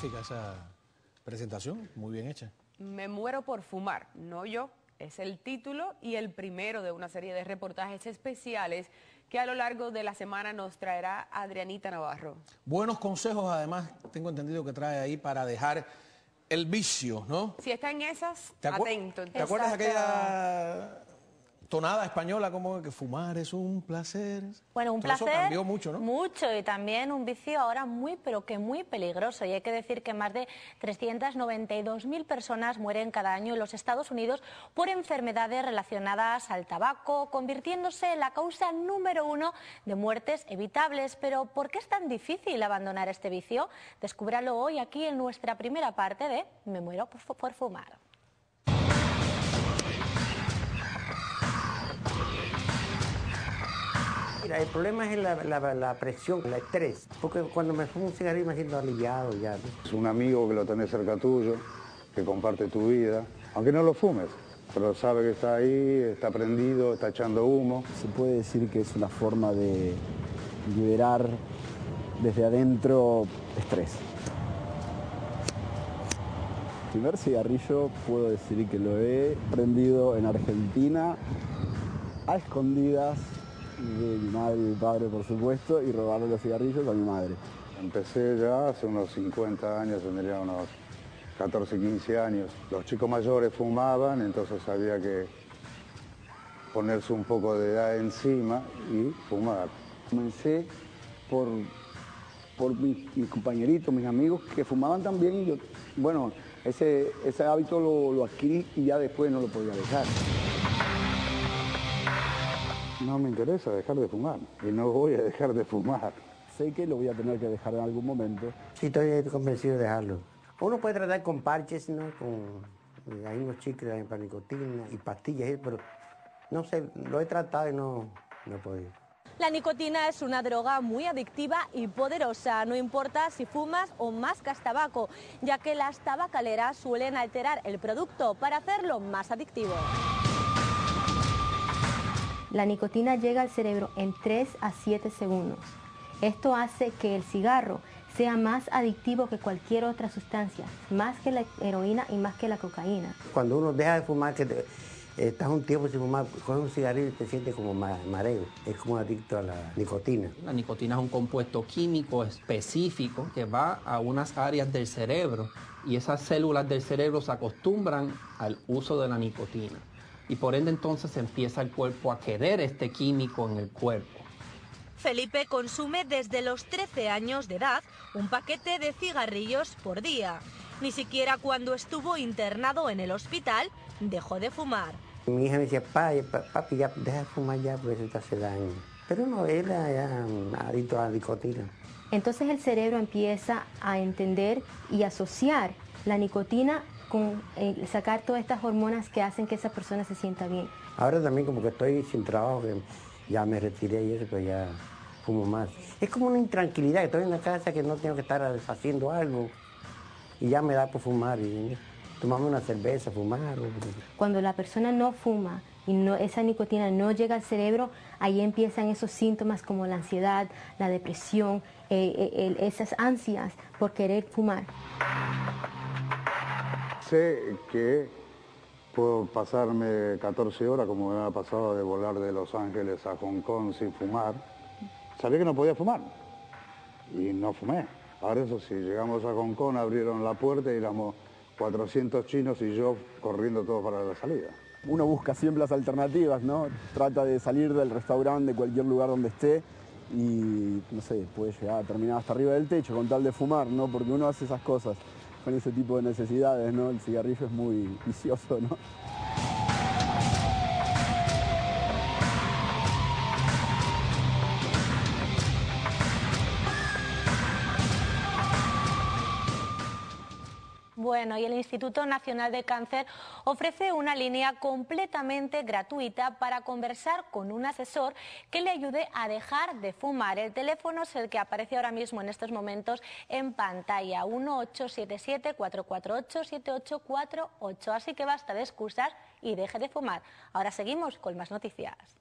gráfica esa presentación, muy bien hecha. Me muero por fumar, no yo. Es el título y el primero de una serie de reportajes especiales que a lo largo de la semana nos traerá Adrianita Navarro. Buenos consejos, además, tengo entendido que trae ahí para dejar el vicio, ¿no? Si está en esas, ¿Te acu- atento. ¿Te acuerdas aquella tonada española como que fumar es un placer? Bueno, un Todo placer. Eso cambió mucho, ¿no? Mucho y también un vicio ahora muy, pero que muy peligroso. Y hay que decir que más de 392.000 personas mueren cada año en los Estados Unidos por enfermedades relacionadas al tabaco, convirtiéndose en la causa número uno de muertes evitables. Pero ¿por qué es tan difícil abandonar este vicio? Descúbralo hoy aquí en nuestra primera parte de Me muero por fumar. El problema es la, la- la presión, el estrés. Porque cuando me fumo un cigarrillo me siento aliviado ya. ¿no? Es un amigo que lo tenés cerca tuyo, que comparte tu vida, aunque no lo fumes, pero sabe que está ahí, está prendido, está echando humo. Se puede decir que es una forma de liberar desde adentro estrés. El primer cigarrillo puedo decir que lo he prendido en Argentina a escondidas mi madre y mi padre, por supuesto, y robarle los cigarrillos a mi madre. Empecé ya hace unos 50 años, tendría unos 14, 15 años. Los chicos mayores fumaban, entonces había que ponerse un poco de edad encima y fumar. Comencé por, por mis, mis compañeritos, mis amigos que fumaban también y yo, bueno, ese, ese hábito lo, lo adquirí y ya después no lo podía dejar. No me interesa dejar de fumar y no voy a dejar de fumar. Sé que lo voy a tener que dejar en algún momento. Sí, estoy convencido de dejarlo. Uno puede tratar con parches, ¿no? Con, eh, hay unos chicles para nicotina y pastillas, ¿eh? pero no sé, lo he tratado y no, no he podido. La nicotina es una droga muy adictiva y poderosa, no importa si fumas o mascas tabaco, ya que las tabacaleras suelen alterar el producto para hacerlo más adictivo. La nicotina llega al cerebro en 3 a 7 segundos. Esto hace que el cigarro sea más adictivo que cualquier otra sustancia, más que la heroína y más que la cocaína. Cuando uno deja de fumar, que te- estás un tiempo sin fumar, coges un cigarrillo y te sientes como ma- mareo. Es como adicto a la nicotina. La nicotina es un compuesto químico específico que va a unas áreas del cerebro y esas células del cerebro se acostumbran al uso de la nicotina. Y por ende entonces empieza el cuerpo a querer este químico en el cuerpo. Felipe consume desde los 13 años de edad un paquete de cigarrillos por día. Ni siquiera cuando estuvo internado en el hospital dejó de fumar. Mi hija me decía, "Pa- pa- papi, ya deja de fumar ya porque eso te hace daño. Pero no, él era ya, adicto a la nicotina. Entonces el cerebro empieza a entender y asociar la nicotina con eh, sacar todas estas hormonas que hacen que esa persona se sienta bien. Ahora también como que estoy sin trabajo, que ya me retiré y eso, pues ya fumo más. Es como una intranquilidad, que estoy en la casa que no tengo que estar haciendo algo y ya me da por fumar y tomarme una cerveza, fumar. o- Cuando la persona no fuma y no, esa nicotina no llega al cerebro, ahí empiezan esos síntomas como la ansiedad, la depresión, eh, eh, esas ansias por querer fumar. Sé que puedo pasarme 14 horas, como me ha pasado de volar de Los Ángeles a Hong Kong sin fumar. Sabía que no podía fumar y no fumé. Ahora eso sí, llegamos a Hong Kong, abrieron la puerta y éramos 400 chinos y yo corriendo todo para la salida. Uno busca siempre las alternativas, ¿no? Trata de salir del restaurante, de cualquier lugar donde esté y, no sé, puede llegar a terminar hasta arriba del techo con tal de fumar, ¿no? Porque uno hace esas cosas con ese tipo de necesidades, ¿no? El cigarrillo es muy vicioso, ¿no? Bueno, y el Instituto Nacional de Cáncer ofrece una línea completamente gratuita para conversar con un asesor que le ayude a dejar de fumar. El teléfono es el que aparece ahora mismo en estos momentos en pantalla, 1877-448-7848. Así que basta de excusas y deje de fumar. Ahora seguimos con más noticias.